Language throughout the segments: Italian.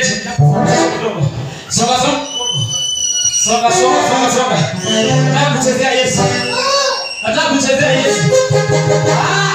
kidogo. Songa songa. Songa songa songa songa. Nataka kuchezea Yesu. Nataka kuchezea Yesu. Ah!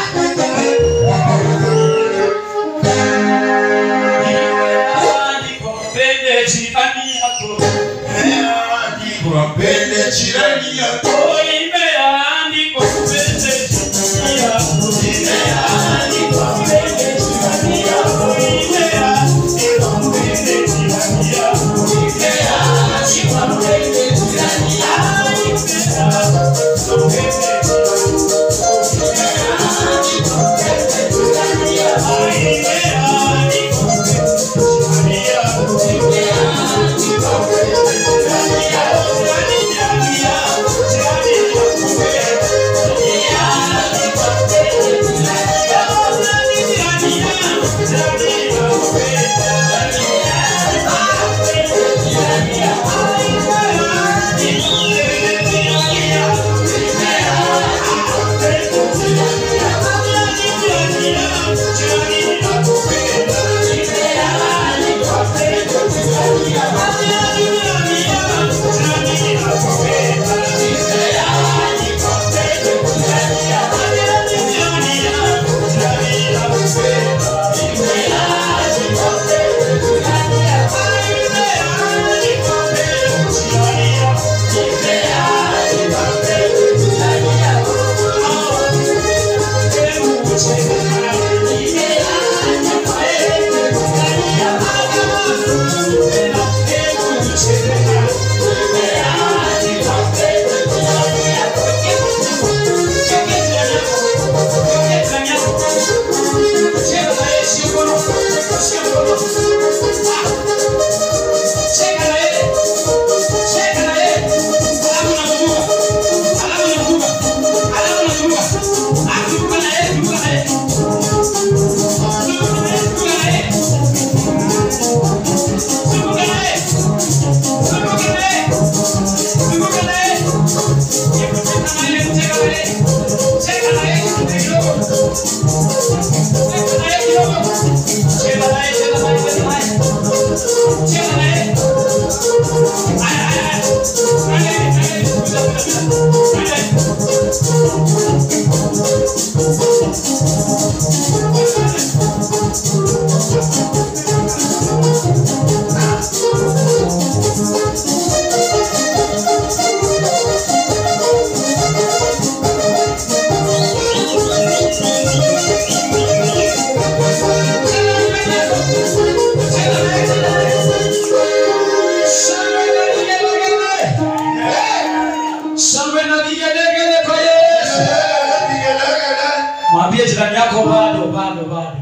Bado bado bado.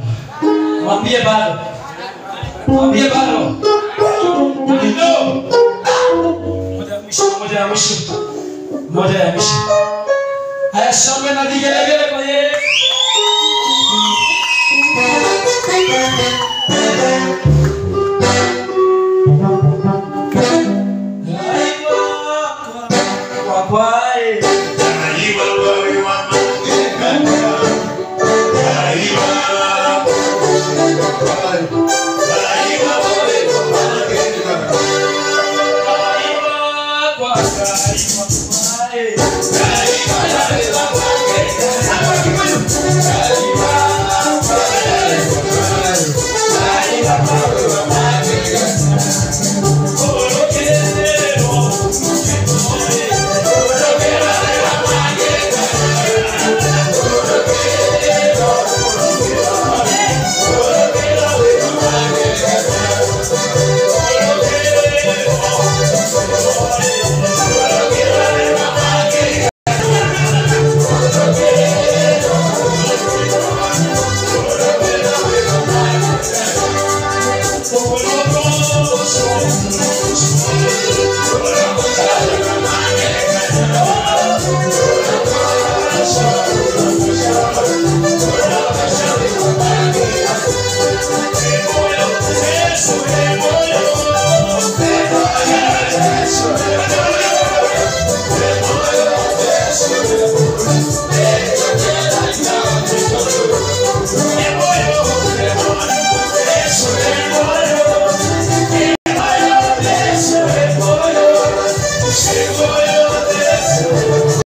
Mwambie bado. Mwambie bado. Moja ya mwisho, moja ya mwisho. Haya shangwe na vigelegele kwa Yesu. Kwa Hey.